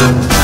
Ah!